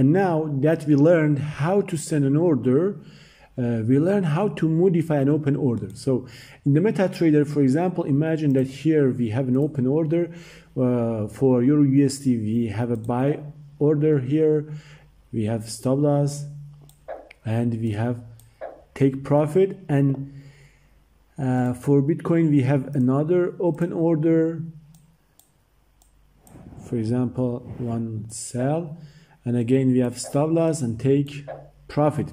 And now that we learned how to send an order, uh, we learn how to modify an open order. So in the MetaTrader, for example, imagine that here we have an open order uh, for Euro USD. We have a buy order here, we have stop loss, and we have take profit. And uh, for Bitcoin, we have another open order. For example, one sell, and again we have stop loss and take profit.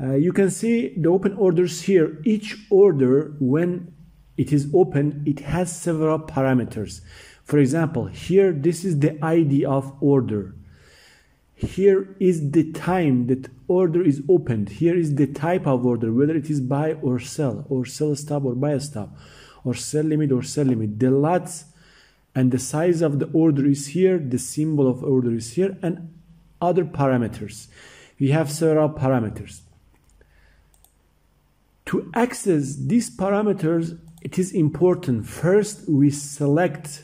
Uh, you can see the open orders here. Each order, when it is open, it has several parameters. For example, here this is the ID of order. Here is the time that order is opened. Here is the type of order, whether it is buy or sell, or sell stop or buy stop, or sell limit or sell limit. The lots and the size of the order is here, the symbol of order is here, and other parameters. We have several parameters. To access these parameters, it is important. First, we select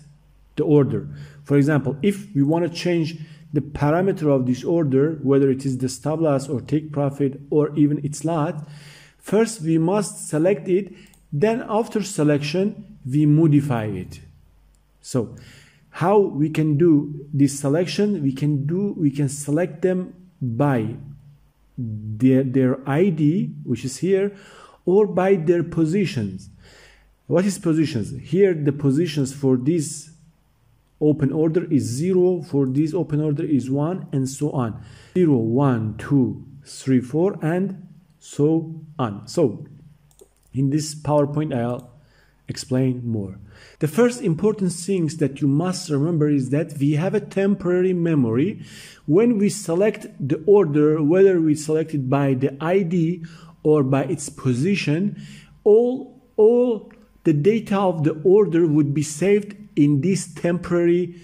the order. For example, if we want to change the parameter of this order, whether it is the stop loss or take profit or even its lot, first we must select it. Then after selection, we modify it. So how we can do this selection? We can do, we can select them by their, their ID, which is here, or by their positions. What is positions? Here the positions for this open order is 0, for this open order is 1, and so on. 0, 1, 2, 3, 4, and so on. So in this PowerPoint I'll explain more. The first important things that you must remember is that we have a temporary memory. When we select the order, whether we select it by the ID or by its position, all, all the data of the order would be saved in this temporary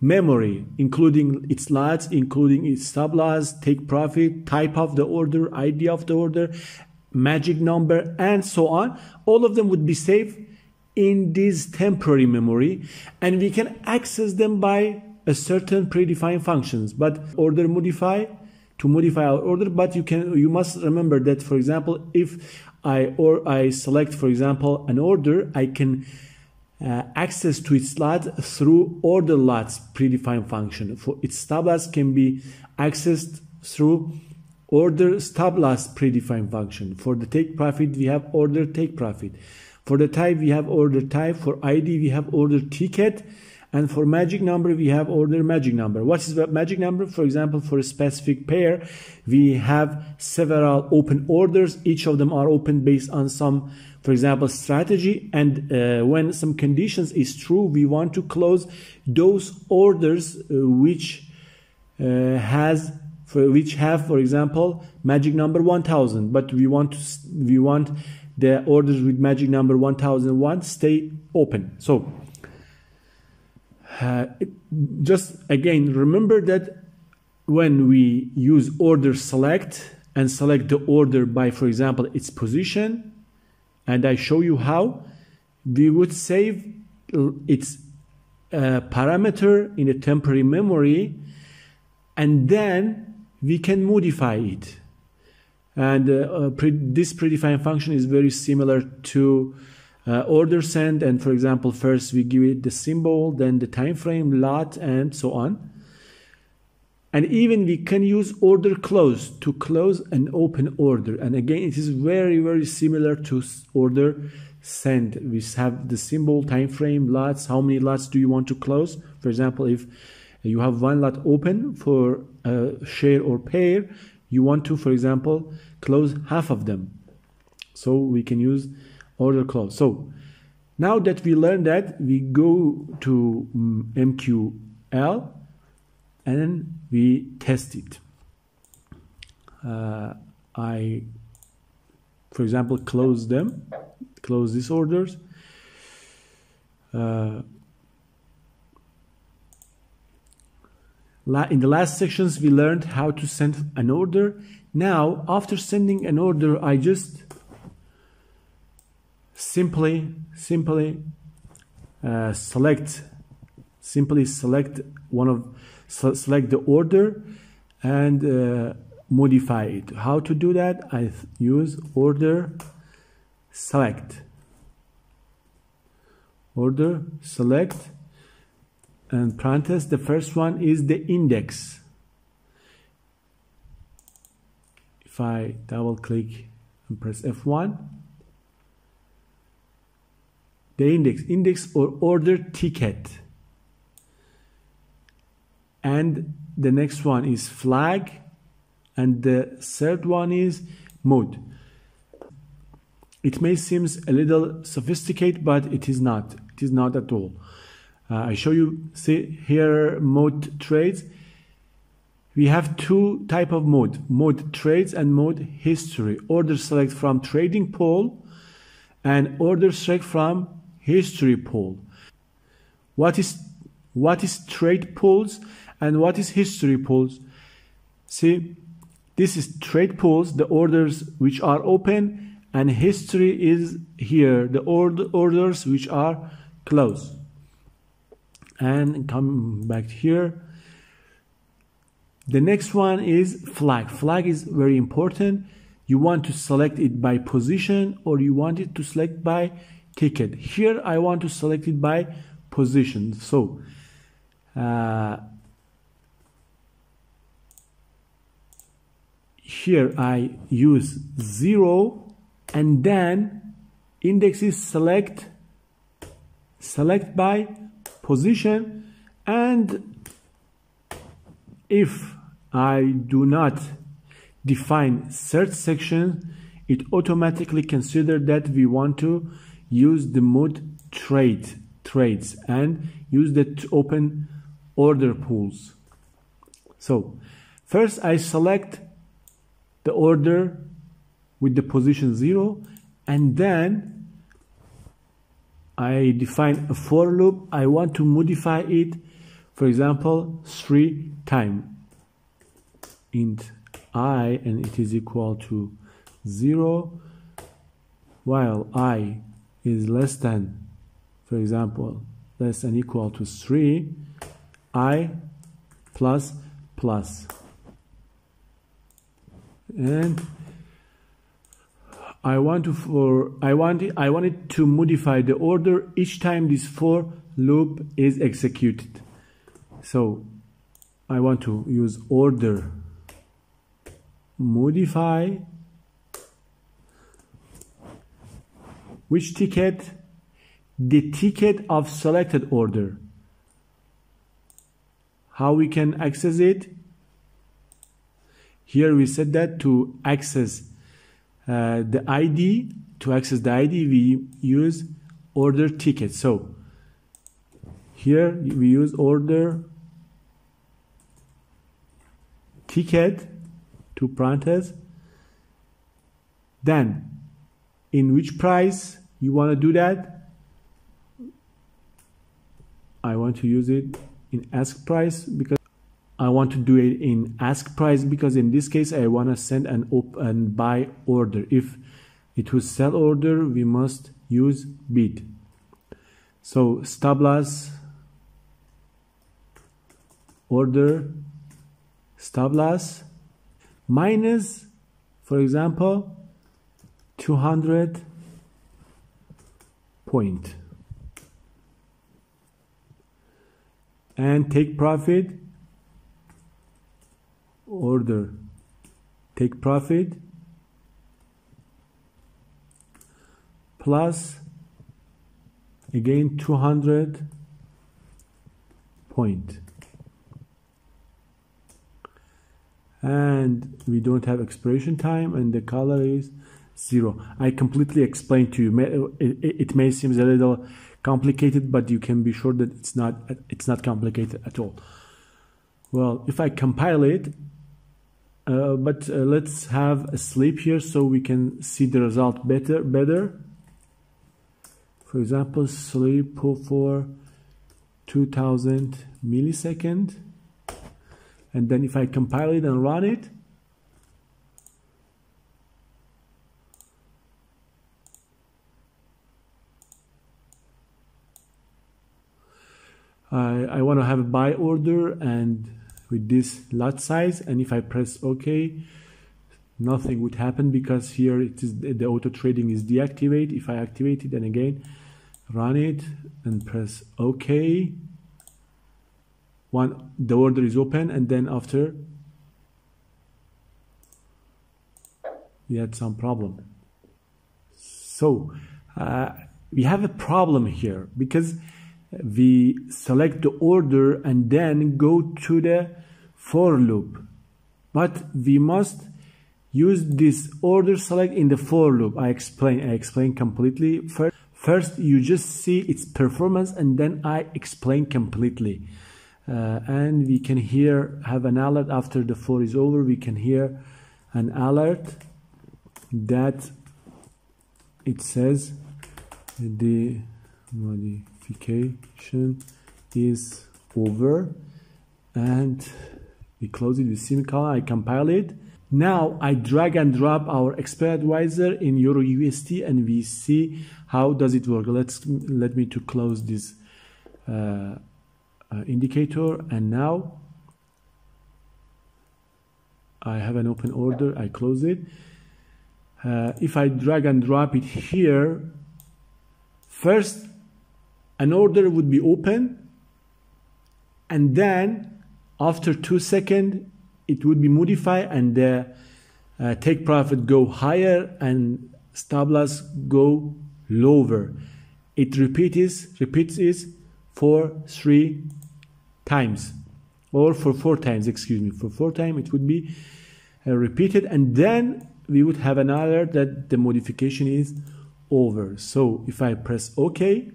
memory, including its lots, including its stop loss, take profit, type of the order, ID of the order, magic number, and so on. All of them would be saved in this temporary memory, and we can access them by a certain predefined functions. But order modify to modify our order but you can you must remember that for example if I or I select for example an order I can uh, access to its lot through order lots predefined function for its loss can be accessed through order loss predefined function for the take profit we have order take profit for the type we have order type for id we have order ticket and for magic number, we have order magic number. What is the magic number? For example, for a specific pair, we have several open orders. Each of them are open based on some, for example, strategy. And uh, when some conditions is true, we want to close those orders uh, which uh, has for which have, for example, magic number 1000. But we want to, we want the orders with magic number 1001 stay open. So uh, just again remember that when we use order select and select the order by for example its position and I show you how we would save its uh, parameter in a temporary memory and then we can modify it and uh, uh pre this predefined function is very similar to uh, order send. And for example first we give it the symbol then the time frame lot and so on. And even we can use order close to close an open order. And again it is very very similar to order send. We have the symbol time frame lots. How many lots do you want to close? For example if you have one lot open for a share or pair you want to for example close half of them so we can use order close. So now that we learned that, we go to MQL mm, and we test it. Uh, I, for example, close them, close these orders. Uh, in the last sections, we learned how to send an order. Now, after sending an order, I just simply simply uh, select simply select one of select the order and uh, modify it. How to do that? I use order select. Order select and parenthesis the first one is the index if I double click and press F1 the index index or order ticket. And the next one is flag and the third one is mode. It may seem a little sophisticated but it is not. It is not at all. Uh, I show you see here mode trades we have two type of mode mode trades and mode history. Order select from trading pool and order select from history pool. What is what is trade pools and what is history pools? See this is trade pools the orders which are open and history is here the order, orders which are closed and come back here the next one is flag. Flag is very important. You want to select it by position or you want it to select by ticket. Here I want to select it by position. So uh, here I use 0 and then index is select select by position and if I do not define search section, it automatically consider that we want to use the mode trade trades and use the to open order pools. So first I select the order with the position 0 and then I define a for loop. I want to modify it, for example, 3 time int i and it is equal to 0 while i is less than for example less than equal to 3 i plus plus. And I want to for I want it, I wanted to modify the order each time this for loop is executed. So I want to use order modify which ticket? The ticket of selected order. How we can access it? Here we said that to access uh, the ID to access the ID we use order ticket. So here we use order ticket to parentheses then in which price you want to do that? I want to use it in ask price because I want to do it in ask price because in this case I want to send an open buy order. If it was sell order we must use bid. So stop loss order stop loss minus, for example, 200 point. And take profit order take profit plus again 200 point and we don't have expiration time and the color is zero. I completely explained to you. It, may seem a little complicated but you can be sure that it's not it's not complicated at all. Well if I compile it uh, but uh, let's have a sleep here so we can see the result better better. For example sleep for 2000 millisecond and then if I compile it and run it I, I want to have a buy order and with this lot size and if I press OK nothing would happen because here it is the auto trading is deactivated if I activate it and again run it and press OK one the order is open and then after we had some problem. So uh, we have a problem here because we select the order and then go to the for loop. But we must use this order select in the for loop. I explain i explain completely. First first you just see its performance and then i explain completely uh, and we can here have an alert after the for is over. We can hear an alert that it says the modification is over and we close it with semicolon I compile it. Now I drag and drop our expert advisor in Euro USD and we see how does it work. Let's let me to close this uh, uh, indicator and now I have an open order. I close it. Uh, if I drag and drop it here first an order would be open and then after two seconds it would be modified and the uh, take profit go higher and stop loss go lower. It repeats repeats it for three times. Or for four times excuse me. For four times it would be uh, repeated and then we would have another that the modification is over. So if I press OK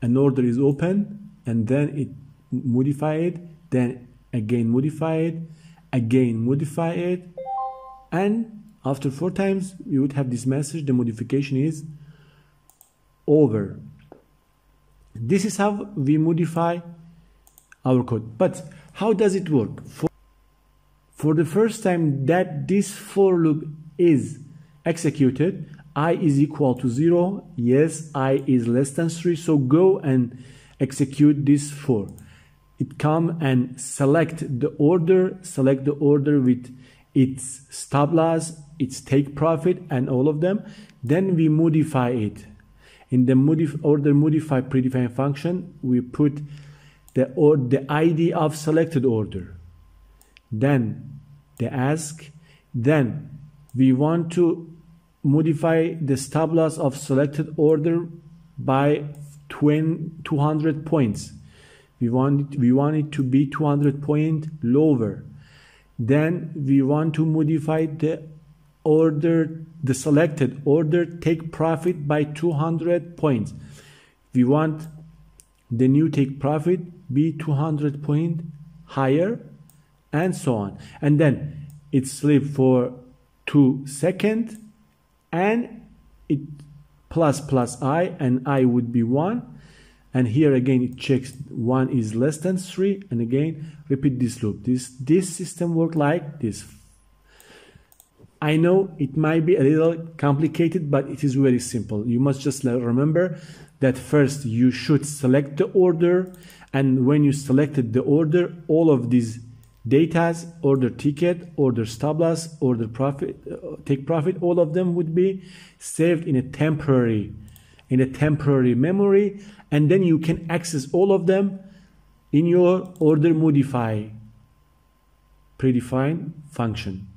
an order is open and then it modify it then again modify it again modify it and after four times we would have this message the modification is over this is how we modify our code. But how does it work? For, for the first time that this for loop is executed i is equal to 0 yes i is less than 3 so go and execute this for. It come and select the order select the order with its stop loss its take profit and all of them. Then we modify it in the modif order modify predefined function we put the or the id of selected order then the ask then we want to modify the stop loss of selected order by 200 points. We want, it, we want it to be 200 point lower. Then we want to modify the order, the selected order take profit by 200 points. We want the new take profit be 200 point higher and so on. And then it sleep for two second and it plus plus i and i would be 1 and here again it checks 1 is less than 3 and again repeat this loop this this system work like this I know it might be a little complicated but it is very simple. You must just remember that first you should select the order and when you selected the order all of these datas order ticket order stop loss order profit uh, take profit all of them would be saved in a temporary in a temporary memory and then you can access all of them in your order modify predefined function